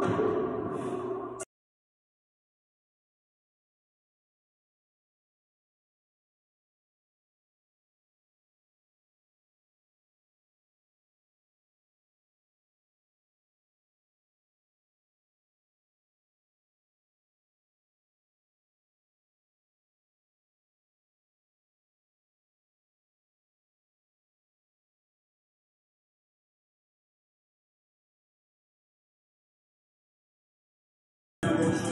Thank Amen.